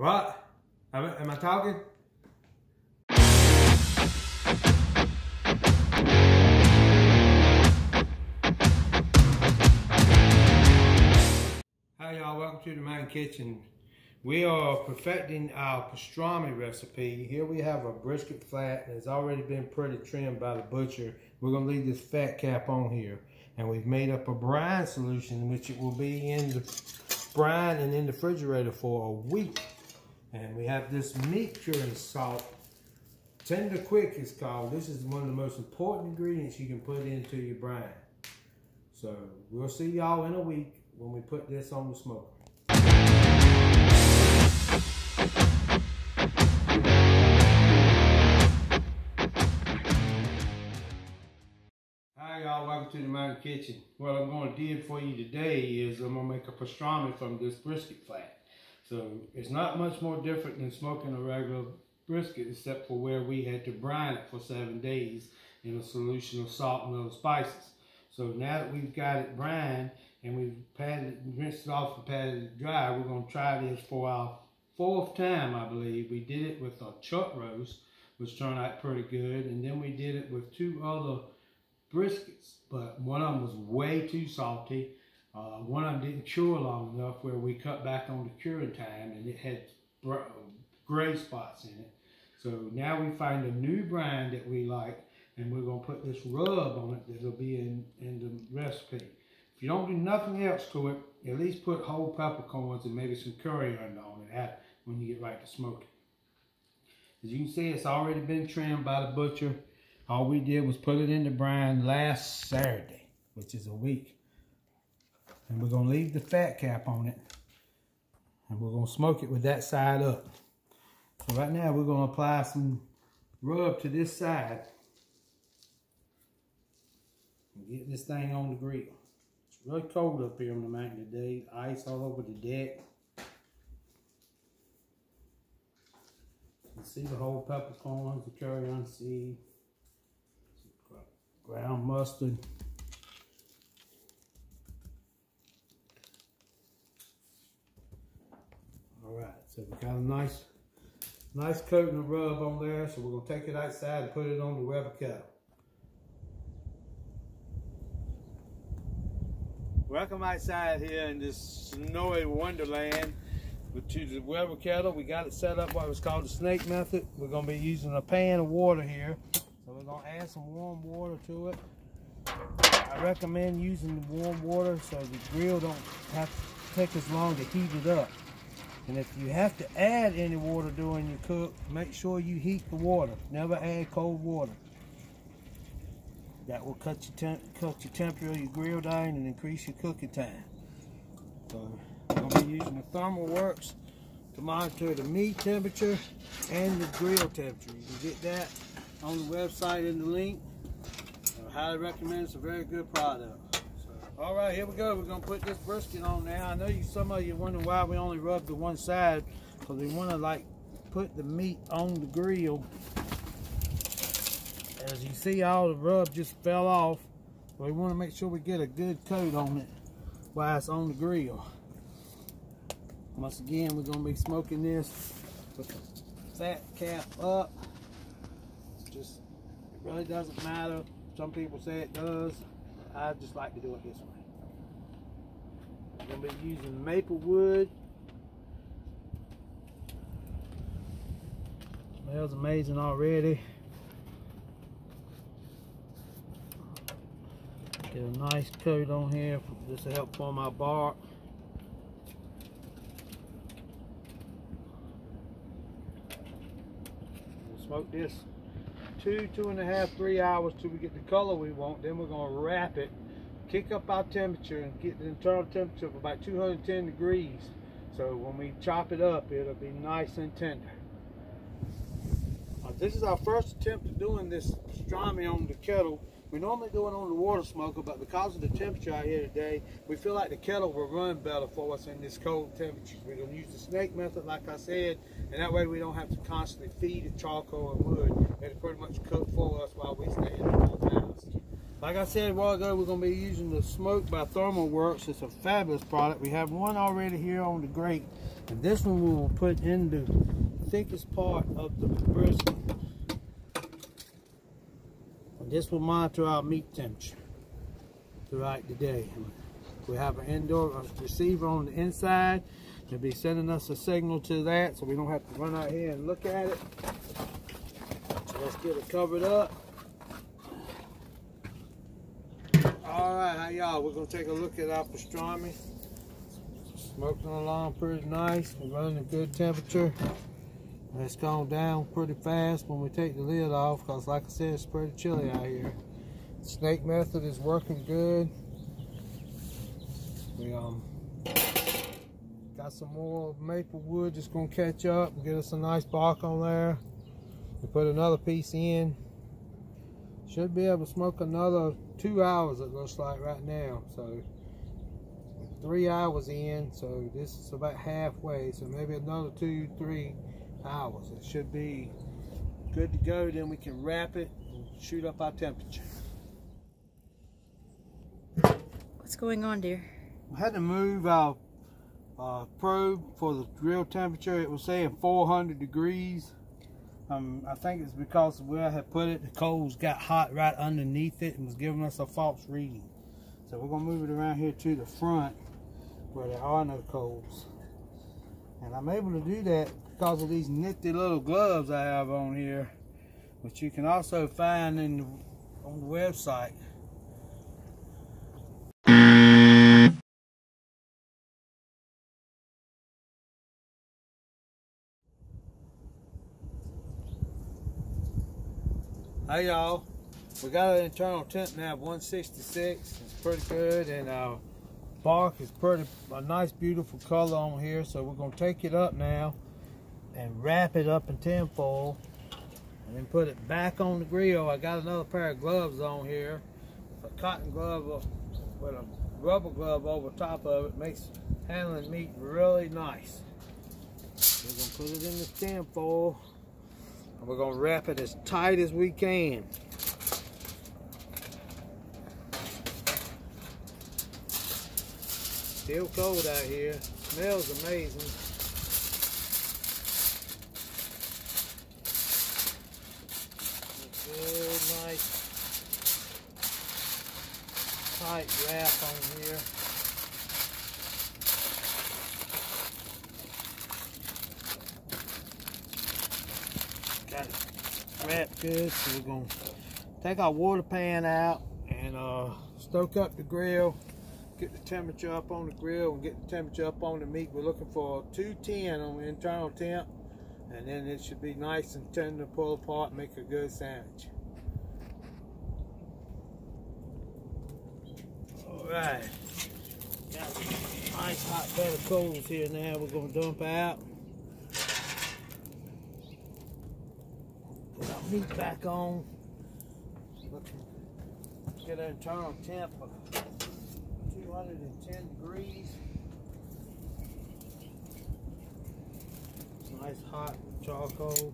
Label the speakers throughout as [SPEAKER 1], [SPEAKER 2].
[SPEAKER 1] What? Am I, am I talking? Hi y'all, welcome to the Mountain Kitchen. We are perfecting our pastrami recipe. Here we have a brisket flat and it's already been pretty trimmed by the butcher. We're gonna leave this fat cap on here. And we've made up a brine solution which it will be in the brine and in the refrigerator for a week. And we have this meat curing salt. Tender Quick is called. This is one of the most important ingredients you can put into your brine. So we'll see y'all in a week when we put this on the smoker. Hi y'all, welcome to the Mountain Kitchen. What I'm going to do for you today is I'm going to make a pastrami from this brisket flat. So it's not much more different than smoking a regular brisket except for where we had to brine it for seven days in a solution of salt and other spices. So now that we've got it brined and we've patted it, rinsed it off and patted it dry, we're going to try this for our fourth time, I believe. We did it with a chuck roast, which turned out pretty good. And then we did it with two other briskets, but one of them was way too salty. Uh, one of them didn't cure long enough where we cut back on the curing time and it had gray spots in it. So now we find a new brine that we like and we're going to put this rub on it that'll be in, in the recipe. If you don't do nothing else to it, at least put whole peppercorns and maybe some coriander on it when you get right to smoke it. As you can see, it's already been trimmed by the butcher. All we did was put it in the brine last Saturday, which is a week. And we're going to leave the fat cap on it. And we're going to smoke it with that side up. So right now we're going to apply some rub to this side. And get this thing on the grill. It's really cold up here on the mountain today. Ice all over the deck. You see the whole peppercorns, the coriander seed ground mustard. All right, so we got a nice, nice coating of rub on there. So we're gonna take it outside and put it on the Weber kettle. Welcome outside here in this snowy wonderland to the Weber kettle. We got it set up what was called the snake method. We're gonna be using a pan of water here. So we're gonna add some warm water to it. I recommend using the warm water so the grill don't have to take as long to heat it up. And if you have to add any water during your cook, make sure you heat the water. Never add cold water. That will cut your, cut your temperature of your grill down and increase your cooking time. So I'm going to be using the Thermoworks to monitor the meat temperature and the grill temperature. You can get that on the website in the link. I highly recommend it's a very good product. All right, here we go. We're gonna put this brisket on now. I know you, some of you wondering why we only rub the one side, because we wanna like put the meat on the grill. As you see, all the rub just fell off. We wanna make sure we get a good coat on it while it's on the grill. Once again, we're gonna be smoking this with the fat cap up just it really doesn't matter. Some people say it does. I just like to do it this way. I'm gonna be using maple wood. Smells amazing already. Get a nice coat on here. just to help form my bark. smoke this two, two and a half, three hours till we get the color we want. Then we're gonna wrap it, kick up our temperature and get the internal temperature of about 210 degrees. So when we chop it up, it'll be nice and tender. This is our first attempt at doing this pastrami on the kettle. We normally do it on the water smoker, but because of the temperature out here today, we feel like the kettle will run better for us in this cold temperature. We're going to use the snake method, like I said, and that way we don't have to constantly feed it charcoal and wood. It'll pretty much cook for us while we stay in the cold house. Like I said a while ago, we're going to be using the Smoke by Thermoworks. It's a fabulous product. We have one already here on the grate. And this one we will put in the thickest part of the brisket. This will monitor our meat temperature throughout the day. We have an indoor receiver on the inside. They'll be sending us a signal to that so we don't have to run out here and look at it. So let's get it covered up. All right, how y'all? We're gonna take a look at our pastrami. Smoking along pretty nice. We're running a good temperature. It's gone down pretty fast when we take the lid off because like I said, it's pretty chilly out here. Snake method is working good. We um got some more maple wood just gonna catch up and get us a nice bark on there. We put another piece in. Should be able to smoke another two hours it looks like right now. So three hours in, so this is about halfway. So maybe another two, three hours. It should be good to go. Then we can wrap it and shoot up our temperature.
[SPEAKER 2] What's going on, dear?
[SPEAKER 1] I had to move our uh, probe for the grill temperature. It was saying 400 degrees. Um, I think it's because where I had put it, the coals got hot right underneath it and was giving us a false reading. So we're gonna move it around here to the front where there are no coals. And I'm able to do that because of these nifty little gloves I have on here, which you can also find in the, on the website. Hey y'all, we got an internal temp now of 166. It's pretty good and our bark is pretty a nice beautiful color on here. So we're gonna take it up now and wrap it up in tinfoil and then put it back on the grill. I got another pair of gloves on here. A cotton glove with a rubber glove over top of it makes handling meat really nice. We're gonna put it in the tinfoil and we're gonna wrap it as tight as we can. Still cold out here. Smells amazing. Good, nice, tight wrap on here. got it wrapped good. So we're gonna take our water pan out and uh, stoke up the grill, get the temperature up on the grill and get the temperature up on the meat. We're looking for 210 on the internal temp and then it should be nice and tender to pull apart and make a good sandwich. All right, got nice hot bed of coals here now we're gonna dump out. Put our meat back on. Get an internal temp of 210 degrees. Nice hot charcoal.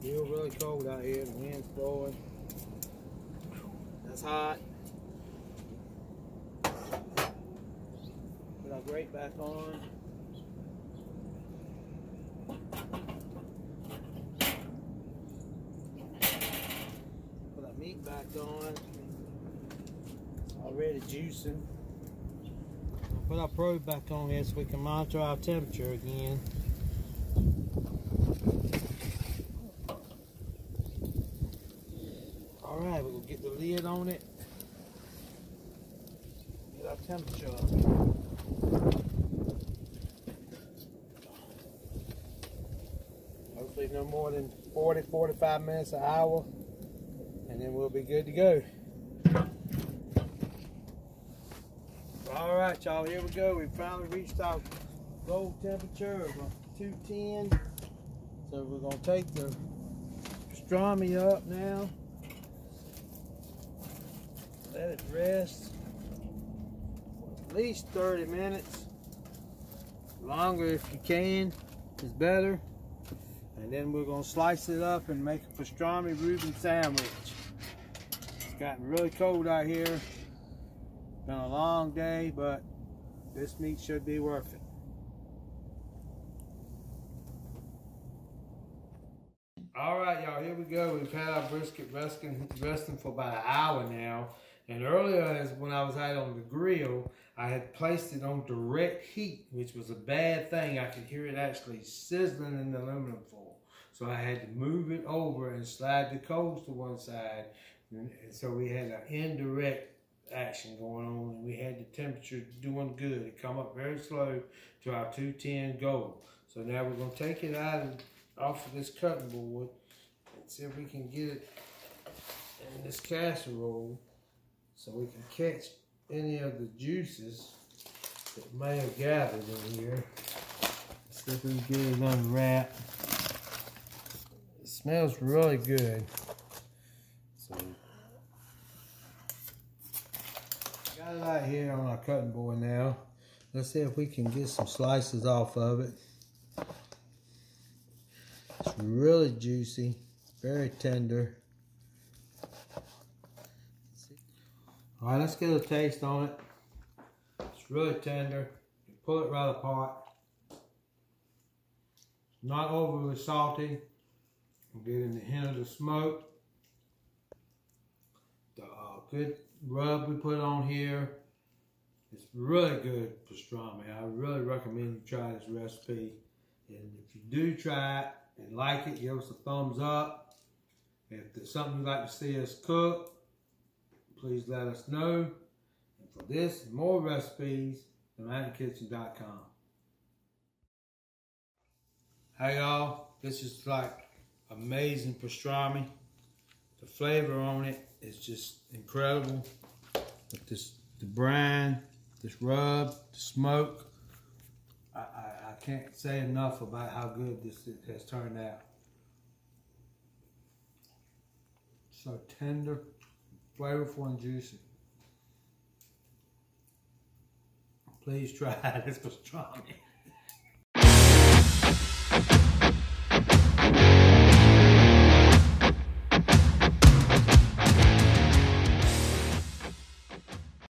[SPEAKER 1] Still really cold out here. The wind's blowing. Hot. Put our grate back on. Put our meat back on. Already juicing. Put our probe back on here so we can monitor our temperature again. All right, we're gonna get the on it. Get our temperature up. Hopefully no more than 40, 45 minutes an hour, and then we'll be good to go. All right, y'all, here we go. We finally reached our goal temperature of uh, 210. So we're gonna take the pastrami up now. Let it rest for at least 30 minutes. Longer if you can is better. And then we're gonna slice it up and make a pastrami Reuben sandwich. It's gotten really cold out here. Been a long day, but this meat should be worth it. All right, y'all, here we go. We've had our brisket resting, resting for about an hour now. And earlier, as when I was out on the grill, I had placed it on direct heat, which was a bad thing. I could hear it actually sizzling in the aluminum foil. So I had to move it over and slide the coals to one side. And so we had an indirect action going on, and we had the temperature doing good. It come up very slow to our 210 goal. So now we're gonna take it out of, off of this cutting board and see if we can get it in this casserole so we can catch any of the juices that may have gathered in here. See if we can get it unwrapped. It smells really good. So got it out here on our cutting board now. Let's see if we can get some slices off of it. It's really juicy, very tender. All right, let's get a taste on it. It's really tender. You pull it right apart. Not overly salty. I'm getting the hint of the smoke. The uh, good rub we put on here. It's really good pastrami. I really recommend you try this recipe. And if you do try it and like it, give us a thumbs up. If there's something you'd like to see us cook, please let us know. And for this and more recipes, themountainkitchen.com. Hey y'all, this is like amazing pastrami. The flavor on it is just incredible. This, the brine, this rub, the smoke, I, I, I can't say enough about how good this has turned out. So tender, flavorful, and juicy. Please try this pastrami.